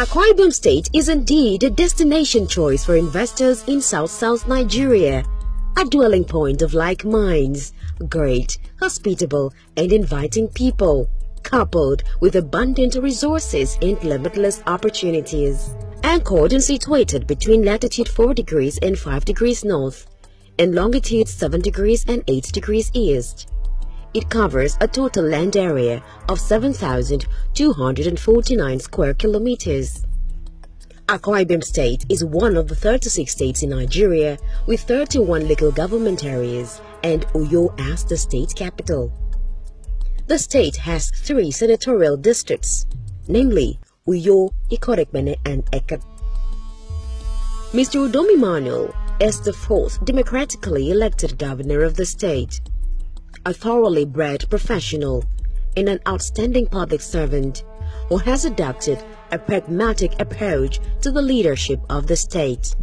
Akwa Ibom State is indeed a destination choice for investors in South-South Nigeria, a dwelling point of like minds, great, hospitable, and inviting people, coupled with abundant resources and limitless opportunities. Anchored and situated between latitude 4 degrees and 5 degrees north, and longitude 7 degrees and 8 degrees east. It covers a total land area of 7,249 square kilometers. Akwa Ibom State is one of the 36 states in Nigeria with 31 local government areas and Uyo as the state capital. The state has three senatorial districts, namely Uyo, Ikot Ekpene, and Eket. Mr. Udom Emmanuel is the fourth democratically elected governor of the state a thoroughly bred professional, and an outstanding public servant who has adopted a pragmatic approach to the leadership of the state.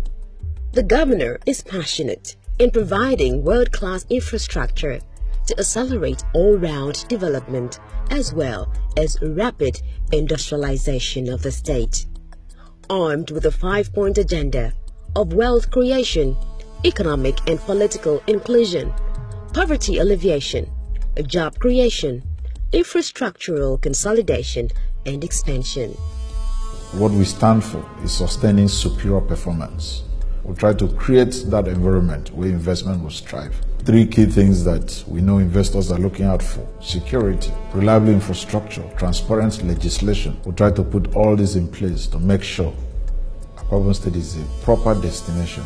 The governor is passionate in providing world-class infrastructure to accelerate all-round development as well as rapid industrialization of the state. Armed with a five-point agenda of wealth creation, economic and political inclusion, poverty alleviation, job creation, infrastructural consolidation, and expansion. What we stand for is sustaining superior performance. We try to create that environment where investment will strive. Three key things that we know investors are looking out for security, reliable infrastructure, transparent legislation. We try to put all this in place to make sure Akwa State is a proper destination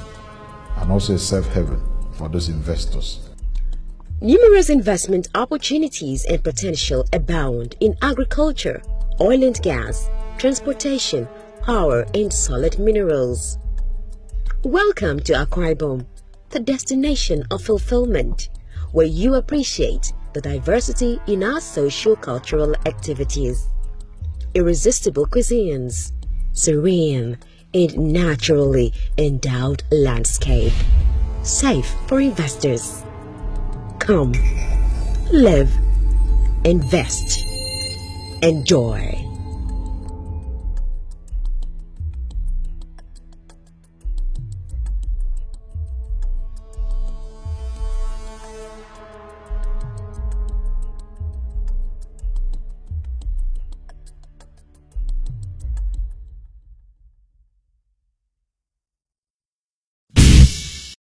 and also a safe haven for those investors. Numerous investment opportunities and potential abound in agriculture, oil and gas, transportation, power, and solid minerals. Welcome to Akwa Ibom, the destination of fulfillment, where you appreciate the diversity in our socio-cultural activities, irresistible cuisines, serene and naturally endowed landscape, safe for investors Come, live, invest, enjoy.